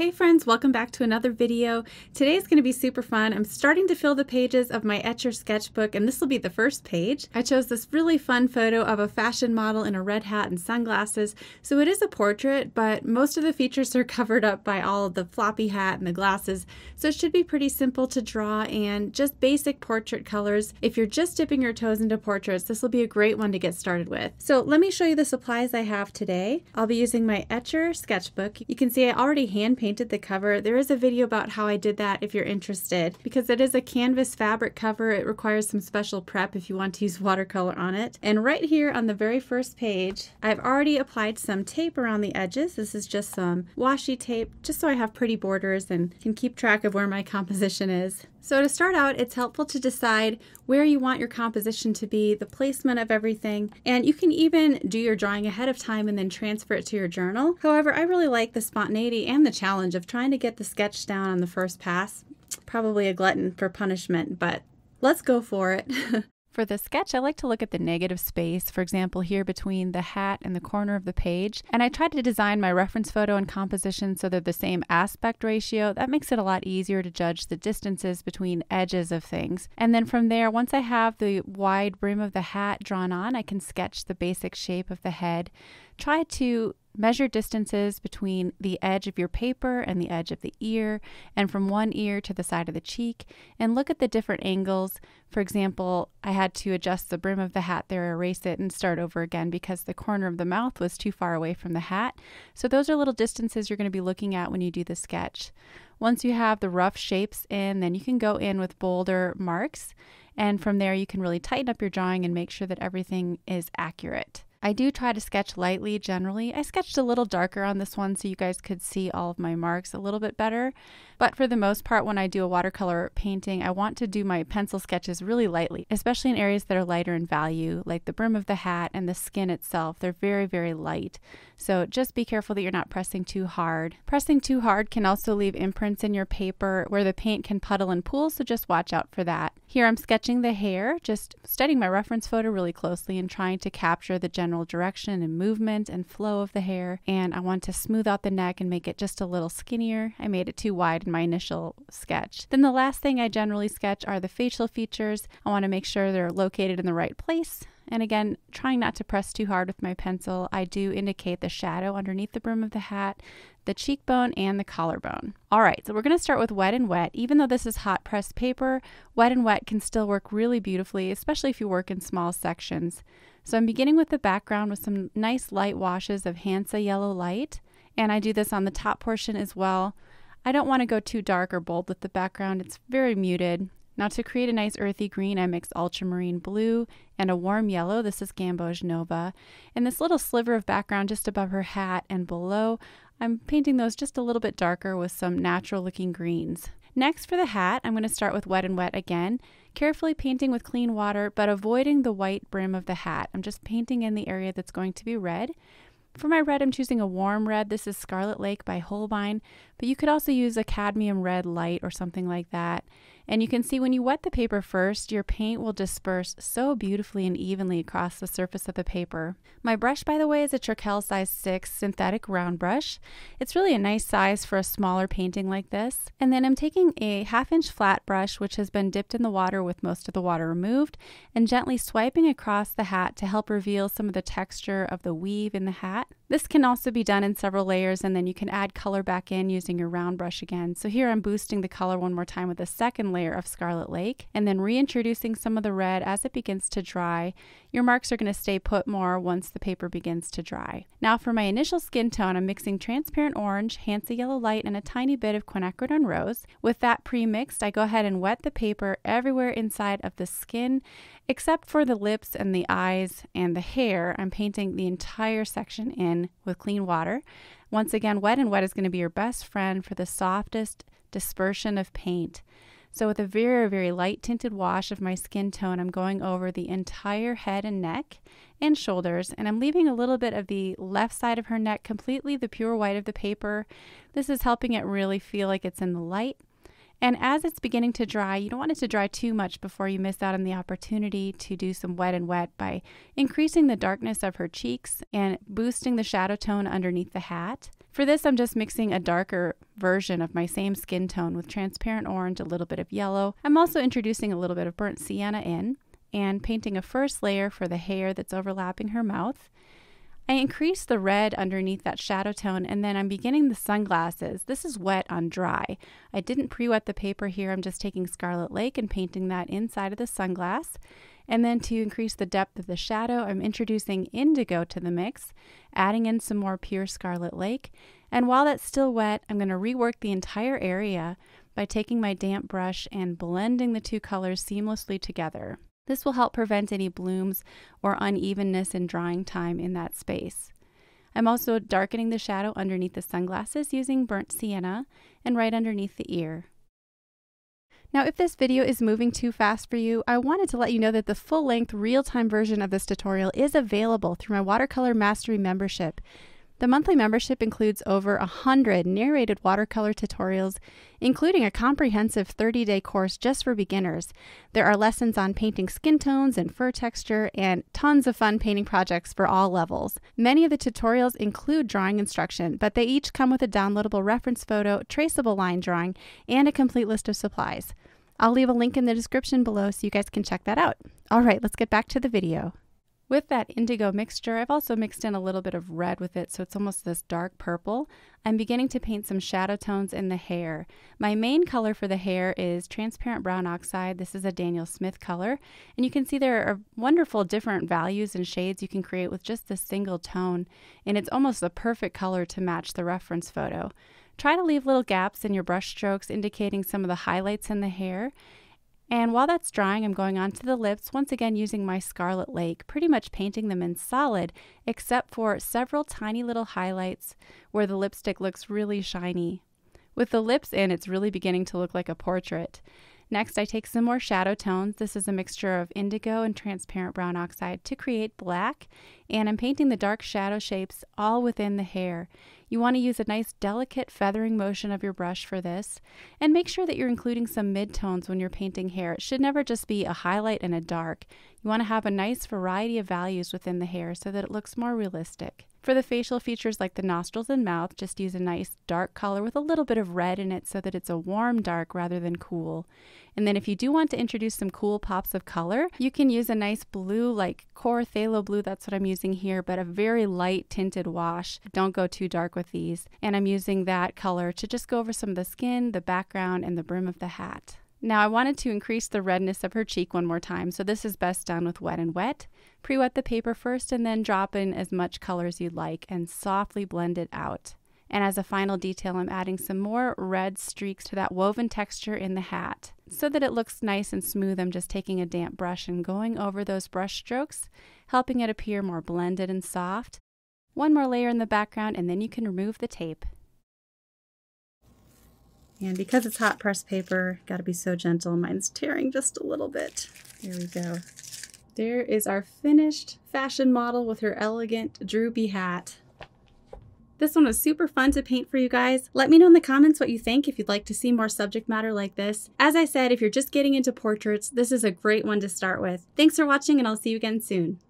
Hey friends, welcome back to another video. Today is going to be super fun. I'm starting to fill the pages of my Etchr sketchbook and this will be the first page. I chose this really fun photo of a fashion model in a red hat and sunglasses. So it is a portrait, but most of the features are covered up by all of the floppy hat and the glasses. So it should be pretty simple to draw and just basic portrait colors. If you're just dipping your toes into portraits, this will be a great one to get started with. So let me show you the supplies I have today. I'll be using my Etchr sketchbook. You can see I already hand painted painted the cover. There is a video about how I did that if you're interested. Because it is a canvas fabric cover, it requires some special prep if you want to use watercolor on it. And right here on the very first page, I've already applied some tape around the edges. This is just some washi tape, just so I have pretty borders and can keep track of where my composition is. So to start out, it's helpful to decide where you want your composition to be, the placement of everything, and you can even do your drawing ahead of time and then transfer it to your journal. However, I really like the spontaneity and the challenge of trying to get the sketch down on the first pass. Probably a glutton for punishment, but let's go for it. For the sketch, I like to look at the negative space, for example, here between the hat and the corner of the page. And I try to design my reference photo and composition so they're the same aspect ratio. That makes it a lot easier to judge the distances between edges of things. And then from there, once I have the wide brim of the hat drawn on, I can sketch the basic shape of the head. Try to Measure distances between the edge of your paper and the edge of the ear, and from one ear to the side of the cheek, and look at the different angles. For example, I had to adjust the brim of the hat there, erase it, and start over again because the corner of the mouth was too far away from the hat. So, those are little distances you're going to be looking at when you do the sketch. Once you have the rough shapes in, then you can go in with bolder marks, and from there, you can really tighten up your drawing and make sure that everything is accurate. I do try to sketch lightly generally. I sketched a little darker on this one so you guys could see all of my marks a little bit better. But for the most part, when I do a watercolor painting, I want to do my pencil sketches really lightly, especially in areas that are lighter in value, like the brim of the hat and the skin itself. They're very, very light. So just be careful that you're not pressing too hard. Pressing too hard can also leave imprints in your paper where the paint can puddle and pool, so just watch out for that. Here I'm sketching the hair, just studying my reference photo really closely and trying to capture the general direction and movement and flow of the hair. And I want to smooth out the neck and make it just a little skinnier. I made it too wide in my initial sketch. Then the last thing I generally sketch are the facial features. I want to make sure they're located in the right place. And again, trying not to press too hard with my pencil, I do indicate the shadow underneath the brim of the hat, the cheekbone, and the collarbone. All right, so we're going to start with wet and wet. Even though this is hot pressed paper, wet and wet can still work really beautifully, especially if you work in small sections. So I'm beginning with the background with some nice light washes of Hansa Yellow Light, and I do this on the top portion as well. I don't want to go too dark or bold with the background. It's very muted. Now to create a nice earthy green, I mix ultramarine blue and a warm yellow. This is Gamboge Nova. And this little sliver of background just above her hat and below, I'm painting those just a little bit darker with some natural looking greens. Next for the hat, I'm going to start with wet and wet again, carefully painting with clean water, but avoiding the white brim of the hat. I'm just painting in the area that's going to be red. For my red, I'm choosing a warm red. This is Scarlet Lake by Holbein, but you could also use a cadmium red light or something like that. And you can see when you wet the paper first, your paint will disperse so beautifully and evenly across the surface of the paper. My brush, by the way, is a Trekell size 6 synthetic round brush. It's really a nice size for a smaller painting like this. And then I'm taking a half inch flat brush, which has been dipped in the water with most of the water removed, and gently swiping across the hat to help reveal some of the texture of the weave in the hat. This can also be done in several layers, and then you can add color back in using your round brush again. So here I'm boosting the color one more time with a second layer of Scarlet Lake and then reintroducing some of the red as it begins to dry. Your marks are going to stay put more once the paper begins to dry. Now for my initial skin tone, I'm mixing transparent orange, Hansa Yellow Light, and a tiny bit of quinacridone rose. With that pre-mixed, I go ahead and wet the paper everywhere inside of the skin except for the lips and the eyes and the hair. I'm painting the entire section in with clean water. Once again, wet and wet is going to be your best friend for the softest dispersion of paint. So with a very, very light tinted wash of my skin tone, I'm going over the entire head and neck and shoulders, and I'm leaving a little bit of the left side of her neck completely the pure white of the paper. This is helping it really feel like it's in the light. And as it's beginning to dry, you don't want it to dry too much before you miss out on the opportunity to do some wet and wet by increasing the darkness of her cheeks and boosting the shadow tone underneath the hat. For this, I'm just mixing a darker version of my same skin tone with transparent orange, a little bit of yellow. I'm also introducing a little bit of burnt sienna in and painting a first layer for the hair that's overlapping her mouth. I increase the red underneath that shadow tone and then I'm beginning the sunglasses. This is wet on dry. I didn't pre-wet the paper here. I'm just taking Scarlet Lake and painting that inside of the sunglass. And then to increase the depth of the shadow, I'm introducing indigo to the mix, adding in some more pure Scarlet Lake. And while that's still wet, I'm going to rework the entire area by taking my damp brush and blending the two colors seamlessly together. This will help prevent any blooms or unevenness in drying time in that space. I'm also darkening the shadow underneath the sunglasses using burnt sienna and right underneath the ear. Now, if this video is moving too fast for you, I wanted to let you know that the full-length real-time version of this tutorial is available through my Watercolor Mastery membership. The monthly membership includes over 100 narrated watercolor tutorials, including a comprehensive 30-day course just for beginners. There are lessons on painting skin tones and fur texture, and tons of fun painting projects for all levels. Many of the tutorials include drawing instruction, but they each come with a downloadable reference photo, traceable line drawing, and a complete list of supplies. I'll leave a link in the description below so you guys can check that out. All right, let's get back to the video. With that indigo mixture, I've also mixed in a little bit of red with it, so it's almost this dark purple. I'm beginning to paint some shadow tones in the hair. My main color for the hair is transparent brown oxide. This is a Daniel Smith color, and you can see there are wonderful different values and shades you can create with just this single tone, and it's almost the perfect color to match the reference photo. Try to leave little gaps in your brush strokes indicating some of the highlights in the hair, and while that's drying, I'm going on to the lips, once again using my Scarlet Lake, pretty much painting them in solid, except for several tiny little highlights where the lipstick looks really shiny. With the lips in, it's really beginning to look like a portrait. Next, I take some more shadow tones. This is a mixture of indigo and transparent brown oxide to create black, and I'm painting the dark shadow shapes all within the hair. You want to use a nice delicate feathering motion of your brush for this, and make sure that you're including some midtones when you're painting hair. It should never just be a highlight and a dark. You want to have a nice variety of values within the hair so that it looks more realistic. For the facial features like the nostrils and mouth, just use a nice dark color with a little bit of red in it so that it's a warm dark rather than cool. And then if you do want to introduce some cool pops of color, you can use a nice blue like Core Phthalo Blue, that's what I'm using here, but a very light tinted wash. Don't go too dark with these. And I'm using that color to just go over some of the skin, the background, and the brim of the hat. Now I wanted to increase the redness of her cheek one more time, so this is best done with wet and wet. Pre-wet the paper first and then drop in as much color as you'd like and softly blend it out. And as a final detail, I'm adding some more red streaks to that woven texture in the hat. So that it looks nice and smooth, I'm just taking a damp brush and going over those brush strokes, helping it appear more blended and soft. One more layer in the background and then you can remove the tape. And because it's hot press paper, gotta be so gentle. Mine's tearing just a little bit. There we go. There is our finished fashion model with her elegant droopy hat. This one was super fun to paint for you guys. Let me know in the comments what you think if you'd like to see more subject matter like this. As I said, if you're just getting into portraits, this is a great one to start with. Thanks for watching and I'll see you again soon.